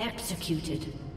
Executed.